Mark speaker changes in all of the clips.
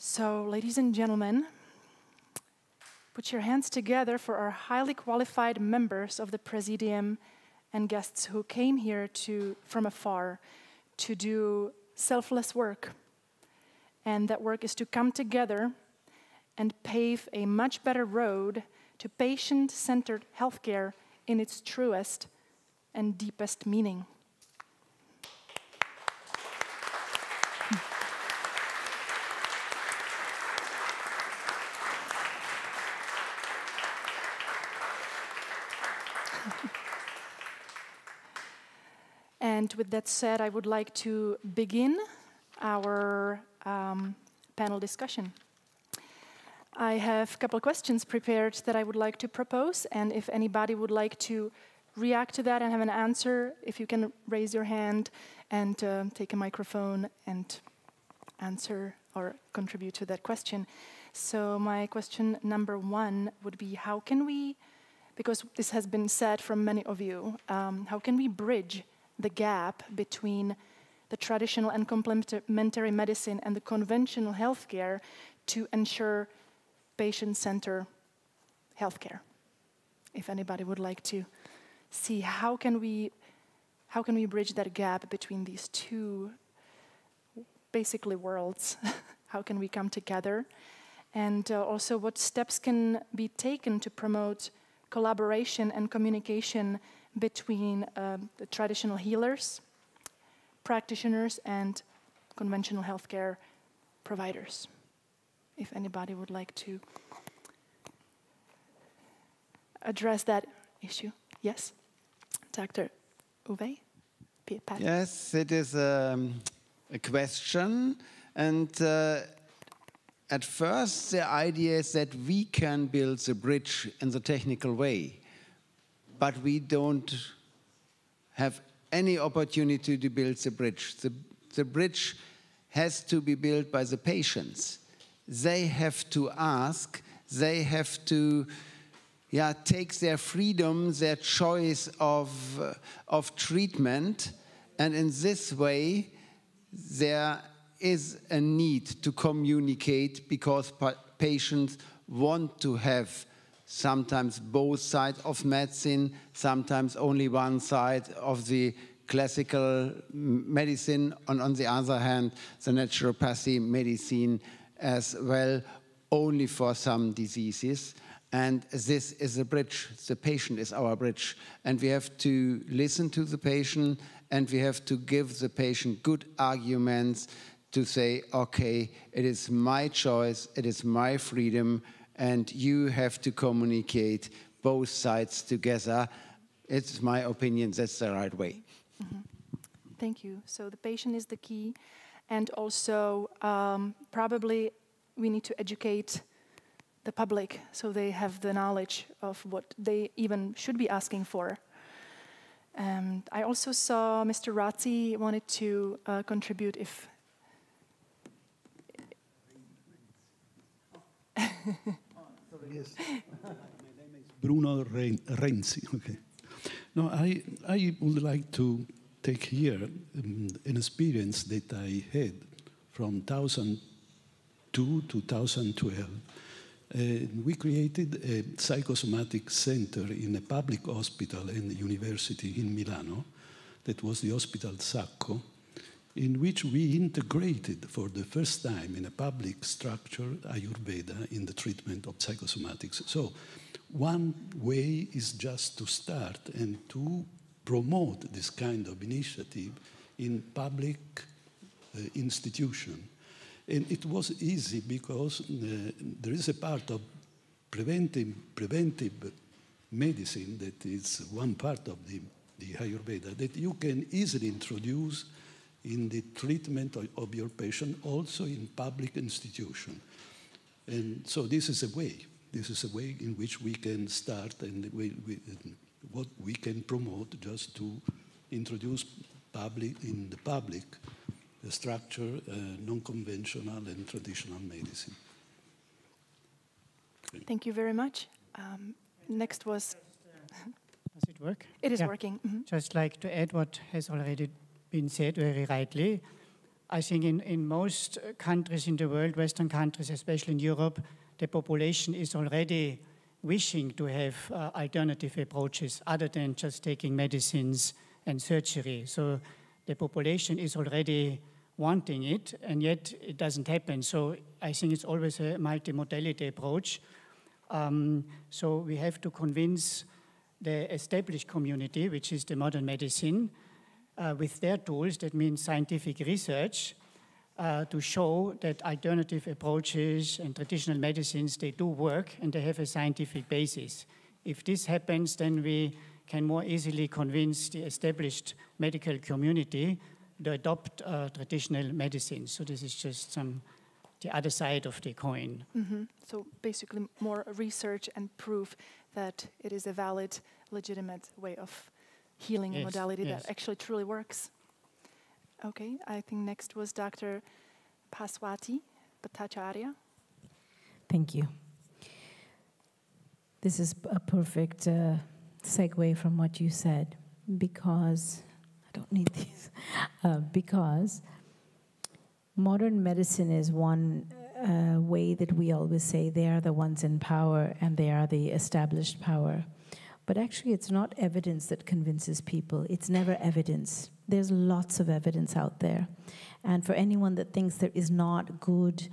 Speaker 1: So, ladies and gentlemen, put your hands together for our highly qualified members of the Presidium and guests who came here to, from afar to do selfless work. And that work is to come together and pave a much better road to patient centered healthcare in its truest and deepest meaning. And with that said, I would like to begin our um, panel discussion. I have a couple questions prepared that I would like to propose, and if anybody would like to react to that and have an answer, if you can raise your hand and uh, take a microphone and answer or contribute to that question. So, my question number one would be how can we, because this has been said from many of you, um, how can we bridge the gap between the traditional and complementary medicine and the conventional healthcare to ensure patient centered healthcare? If anybody would like to see how can we how can we bridge that gap between these two basically worlds how can we come together and uh, also what steps can be taken to promote collaboration and communication between uh, the traditional healers practitioners and conventional healthcare providers if anybody would like to address that issue yes Dr. Uwe?
Speaker 2: Yes, it is um, a question. And uh, at first, the idea is that we can build the bridge in the technical way, but we don't have any opportunity to build the bridge. The, the bridge has to be built by the patients. They have to ask, they have to yeah, take their freedom, their choice of, uh, of treatment, and in this way, there is a need to communicate because pa patients want to have sometimes both sides of medicine, sometimes only one side of the classical medicine, and on the other hand, the naturopathy medicine as well, only for some diseases. And this is a bridge. The patient is our bridge. And we have to listen to the patient and we have to give the patient good arguments to say, okay, it is my choice, it is my freedom, and you have to communicate both sides together. It's my opinion, that's the right way. Mm -hmm.
Speaker 1: Thank you. So the patient is the key, and also um, probably we need to educate the public so they have the knowledge of what they even should be asking for. Um, I also saw Mr. Razzi wanted to uh, contribute if.
Speaker 3: Yes. Bruno Renzi. Okay. No, I, I would like to take here um, an experience that I had from 2002 to 2012 uh, we created a psychosomatic center in a public hospital and university in Milano, that was the Hospital Sacco, in which we integrated for the first time in a public structure Ayurveda in the treatment of psychosomatics. So, one way is just to start and to promote this kind of initiative in public uh, institution and it was easy because uh, there is a part of preventive, preventive medicine that is one part of the, the Ayurveda that you can easily introduce in the treatment of, of your patient, also in public institution. And so this is a way. This is a way in which we can start and we, we, what we can promote just to introduce public in the public the structure, uh, non-conventional and traditional medicine.
Speaker 1: Okay. Thank you very much. Um, next was...
Speaker 4: Does it work?
Speaker 1: It is yeah. working. Mm -hmm.
Speaker 4: Just like to add what has already been said very rightly, I think in, in most countries in the world, Western countries, especially in Europe, the population is already wishing to have uh, alternative approaches other than just taking medicines and surgery. So the population is already wanting it, and yet it doesn't happen. So I think it's always a multimodality approach. Um, so we have to convince the established community, which is the modern medicine, uh, with their tools, that means scientific research, uh, to show that alternative approaches and traditional medicines, they do work and they have a scientific basis. If this happens, then we can more easily convince the established medical community to adopt uh, traditional medicines. So this is just some the other side of the coin.
Speaker 1: Mm-hmm. So basically, more research and proof that it is a valid, legitimate way of healing
Speaker 4: Yes,
Speaker 1: modality
Speaker 4: yes.
Speaker 1: that actually truly works. Okay, I think next was Dr. Bhaswati Bhattacharya.
Speaker 5: Thank you. This is a perfect uh, segue from what you said because I don't need these. Uh, because modern medicine is one uh, way that we always say they are the ones in power and they are the established power. But actually, it's not evidence that convinces people. It's never evidence. There's lots of evidence out there. And for anyone that thinks there is not good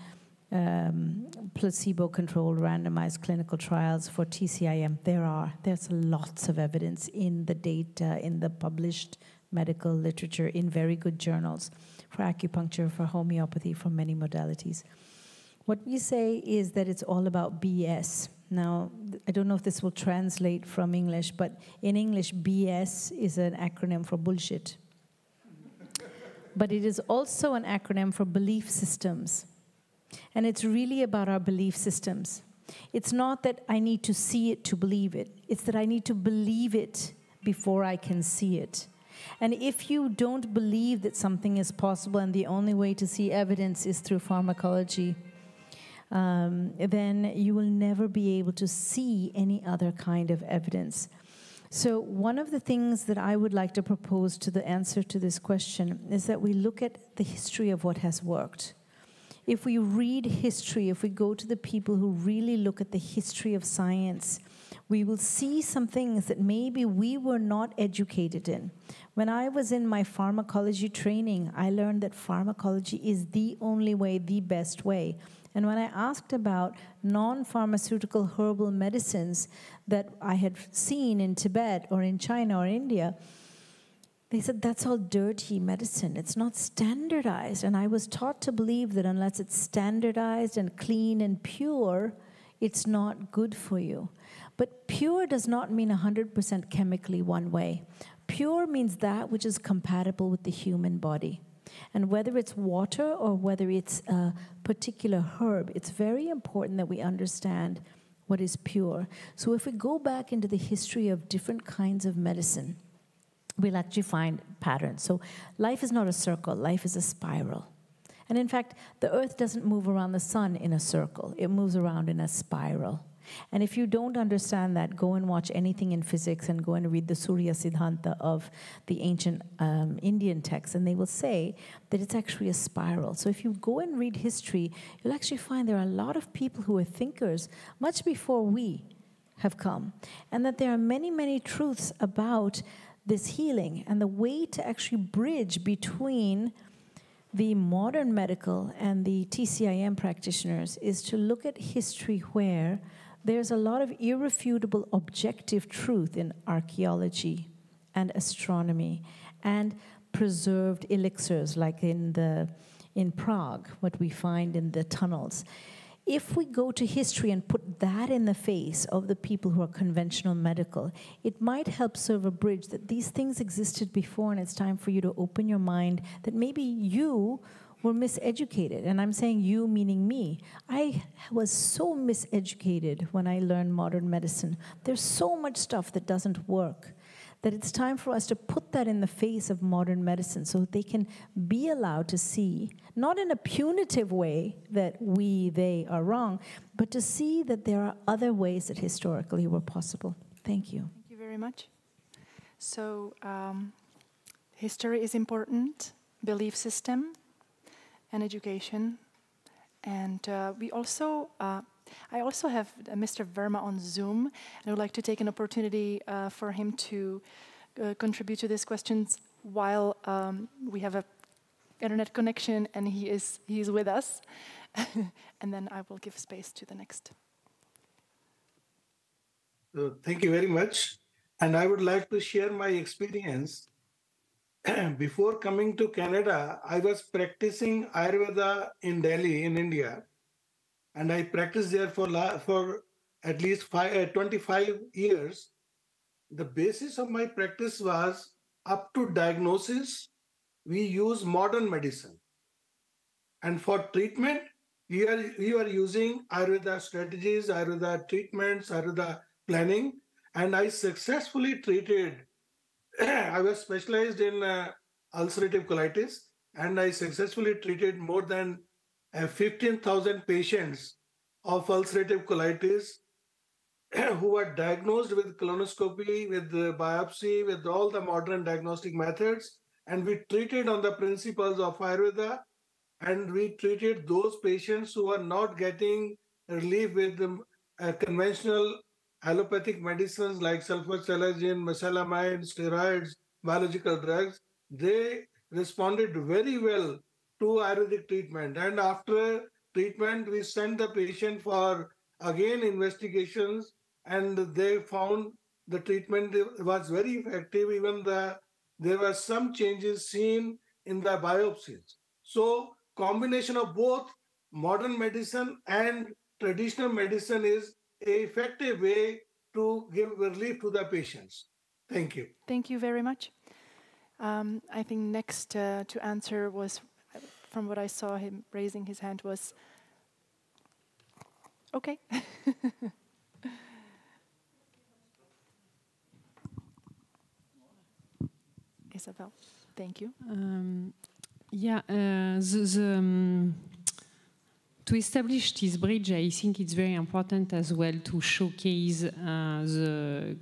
Speaker 5: um, placebo controlled randomized clinical trials for TCIM, there are. There's lots of evidence in the data, in the published medical literature, in very good journals for acupuncture, for homeopathy, for many modalities. What we say is that it's all about BS. Now, I don't know if this will translate from English, but in English, BS is an acronym for bullshit. But it is also an acronym for belief systems. And it's really about our belief systems. It's not that I need to see it to believe it, it's that I need to believe it before I can see it. And if you don't believe that something is possible and the only way to see evidence is through pharmacology, um, then you will never be able to see any other kind of evidence. So, one of the things that I would like to propose to the answer to this question is that we look at the history of what has worked. If we read history, if we go to the people who really look at the history of science, we will see some things that maybe we were not educated in. When I was in my pharmacology training, I learned that pharmacology is the only way, the best way. And when I asked about non pharmaceutical herbal medicines that I had seen in Tibet or in China or India, they said that's all dirty medicine. It's not standardized. And I was taught to believe that unless it's standardized and clean and pure, it's not good for you. But pure does not mean 100% chemically one way. Pure means that which is compatible with the human body. And whether it's water or whether it's a particular herb, it's very important that we understand what is pure. So if we go back into the history of different kinds of medicine, we'll actually find patterns. So life is not a circle, life is a spiral. And in fact, the earth doesn't move around the sun in a circle, it moves around in a spiral. And if you don't understand that, go and watch anything in physics and go and read the Surya Siddhanta of the ancient um, Indian texts, and they will say that it's actually a spiral. So if you go and read history, you'll actually find there are a lot of people who are thinkers much before we have come, and that there are many, many truths about this healing and the way to actually bridge between the modern medical and the TCIM practitioners is to look at history where there's a lot of irrefutable objective truth in archaeology and astronomy and preserved elixirs like in the in Prague what we find in the tunnels. If we go to history and put that in the face of the people who are conventional medical, it might help serve a bridge that these things existed before and it's time for you to open your mind that maybe you were miseducated. And I'm saying you meaning me. I was so miseducated when I learned modern medicine. There's so much stuff that doesn't work that it's time for us to put that in the face of modern medicine so they can be allowed to see, not in a punitive way that we, they are wrong, but to see that there are other ways that historically were possible. Thank you.
Speaker 1: Thank you very much. So, um, history is important, belief system. And education. And uh, we also, uh, I also have uh, Mr. Verma on Zoom, and I would like to take an opportunity uh, for him to uh, contribute to these questions while um, we have a internet connection and he is he is with us. and then I will give space to the next.
Speaker 6: So thank you very much. And I would like to share my experience. Before coming to Canada, I was practicing Ayurveda in Delhi, in India. And I practiced there for, for at least five, uh, 25 years. The basis of my practice was up to diagnosis, we use modern medicine. And for treatment, we are, we are using Ayurveda strategies, Ayurveda treatments, Ayurveda planning, and I successfully treated. I was specialized in uh, ulcerative colitis, and I successfully treated more than uh, 15,000 patients of ulcerative colitis who were diagnosed with colonoscopy, with biopsy, with all the modern diagnostic methods, and we treated on the principles of Ayurveda, and we treated those patients who are not getting relief with the uh, conventional allopathic medicines like sulfasalazine, mesalamine, steroids, biological drugs, they responded very well to Ayurvedic treatment. And after treatment, we sent the patient for again investigations, and they found the treatment was very effective. Even the there were some changes seen in the biopsies. So combination of both modern medicine and traditional medicine is effective way to give relief to the patients. Thank you.
Speaker 1: Thank you very much. Um, I think next uh, to answer was, from what I saw him raising his hand, was okay. Isabel, thank you.
Speaker 7: Um, yeah, uh, the, the um, to establish this bridge, I think it's very important as well to showcase uh, the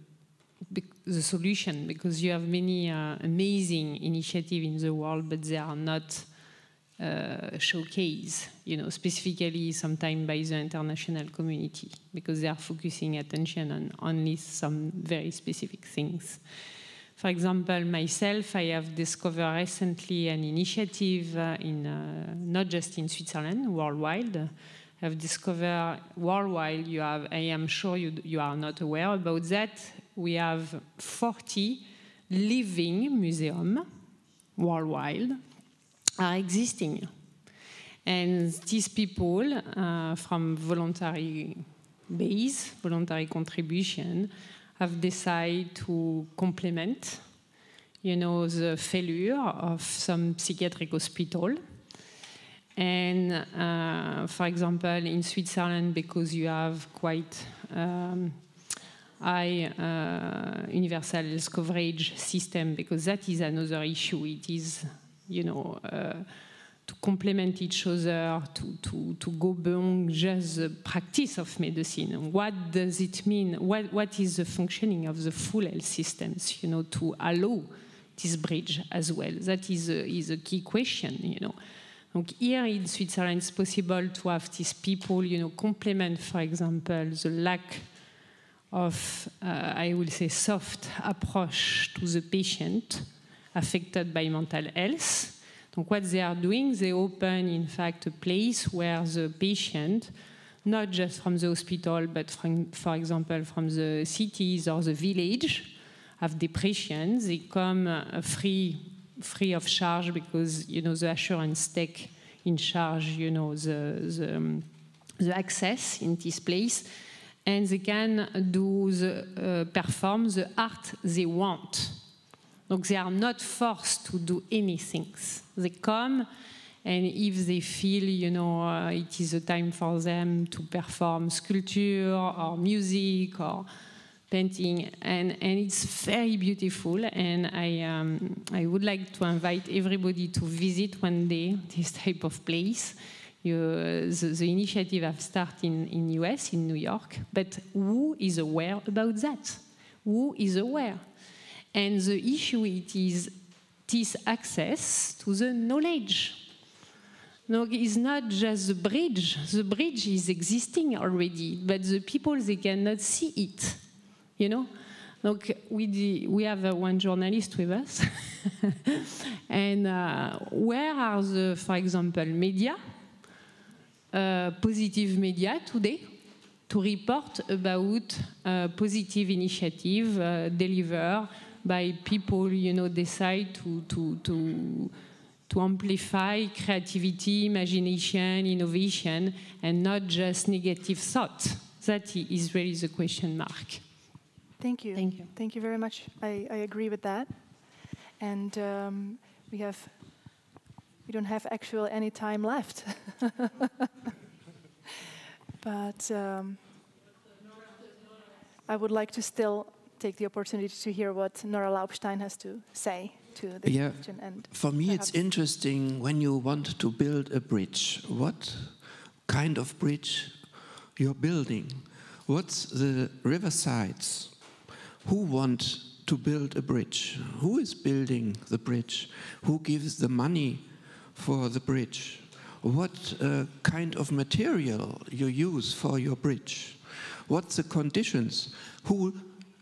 Speaker 7: the solution because you have many uh, amazing initiatives in the world, but they are not uh, showcased, you know, specifically sometimes by the international community because they are focusing attention on only some very specific things. For example, myself, I have discovered recently an initiative uh, in uh, not just in Switzerland, worldwide. I've discovered worldwide. You have, I am sure you you are not aware about that. We have 40 living museums worldwide are existing, and these people uh, from voluntary base, voluntary contribution have decided to complement, you know, the failure of some psychiatric hospital. And uh, for example, in Switzerland, because you have quite um, high uh, universal health coverage system, because that is another issue. It is, you know, uh, to complement each other, to, to, to go beyond just the practice of medicine. What does it mean? What, what is the functioning of the full health systems, you know, to allow this bridge as well? That is a, is a key question, you know. Donc here in Switzerland, it's possible to have these people, you know, complement, for example, the lack of, uh, I will say, soft approach to the patient affected by mental health what they are doing, they open, in fact, a place where the patient, not just from the hospital, but from, for example, from the cities or the village, have depression. They come uh, free, free of charge because you know the assurance take in charge, you know, the the, um, the access in this place, and they can do the uh, perform the art they want. Donc they are not forced to do anything. They come, and if they feel, you know, uh, it is a time for them to perform sculpture or music or painting, and, and it's very beautiful. And I, um, I would like to invite everybody to visit one day this type of place. You, the, the, initiative have started in, in US, in New York, but who is aware about that? Who is aware? And the issue it is this access to the knowledge. No, it's not just the bridge. The bridge is existing already, but the people they cannot see it. You know, Look, we we have uh, one journalist with us, and uh, where are the, for example, media, uh, positive media today, to report about uh, positive initiative uh, delivered by people, you know, decide to to to to amplify creativity, imagination, innovation, and not just negative thought. That is really the question mark.
Speaker 1: Thank you.
Speaker 7: Thank you.
Speaker 1: Thank you very much. I, I agree with that. And um, we have, we don't have actual any time left. but um, I would like to still take the opportunity to hear what Nora Laubstein has to say to the
Speaker 8: Yeah.
Speaker 1: question. And
Speaker 8: For me, it's interesting when you want to build a bridge. What kind of bridge you're building? What's the riversides? Who want to build a bridge? Who is building the bridge? Who gives the money for the bridge? What uh, kind of material you use for your bridge? What's the conditions? Who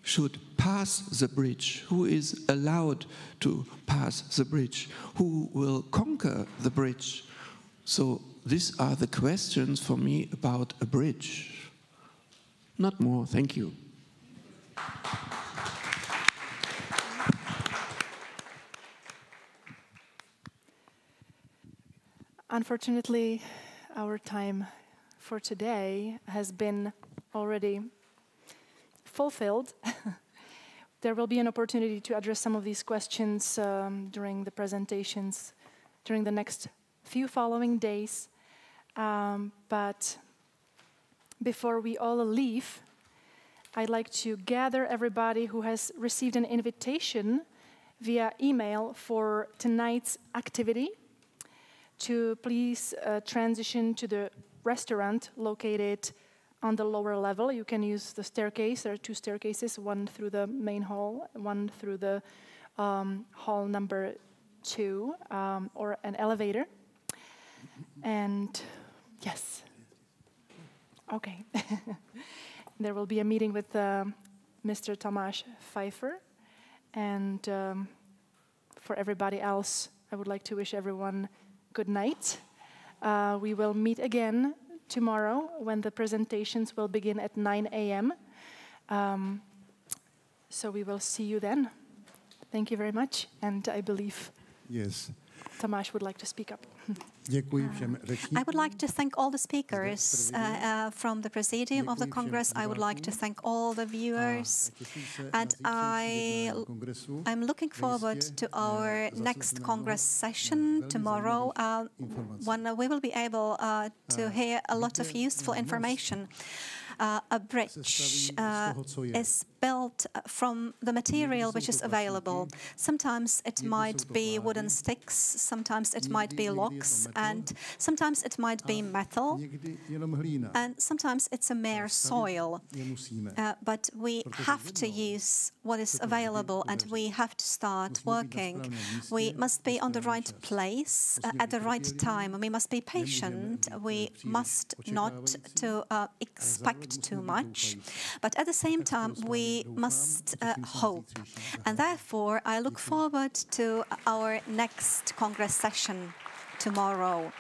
Speaker 8: should pass the bridge? Who is allowed to pass the bridge? Who will conquer the bridge? So these are the questions for me about a bridge. Not more, thank you.
Speaker 1: Unfortunately, our time for today has been already fulfilled. there will be an opportunity to address some of these questions um, during the presentations during the next few following days. Um, but before we all leave, I'd like to gather everybody who has received an invitation via email for tonight's activity to please uh, transition to the restaurant located on the lower level. You can use the staircase. There are two staircases, one through the main hall, one through the um, hall number two, um, or an elevator. And yes. Okay. there will be a meeting with um Mr. Tomáš Pfeiffer. And um, for everybody else, I would like to wish everyone good night. Uh, we will meet again tomorrow when the presentations will begin at 9 a.m. Um, so we will see you then. Thank you very much. And I believe
Speaker 9: Yes.
Speaker 1: Tomáš would like to speak up.
Speaker 9: Děkuji všem řečníkům.
Speaker 10: I would like to thank all the speakers uh, uh, from the Presidium of the Congress. I would like to thank all the viewers.
Speaker 9: A těším se na
Speaker 10: And I, I'm looking forward to our next Congress session tomorrow, uh, when we will be able uh, to hear a lot of useful information. Uh, a bridge uh,
Speaker 9: toho, co je.
Speaker 10: is built uh, from the material which is available. Sometimes it might be wooden sticks, sometimes it might be locks, and sometimes it might be metal, and sometimes it's a mere soil. Uh, but we have to use what is available and we have to start working. We must be on the right place uh, at the right time. We must be patient. We must not to uh, expect too much. But at the same time,
Speaker 9: vámi
Speaker 10: we must uh, hope. And therefore, I look forward to our next Congress session tomorrow.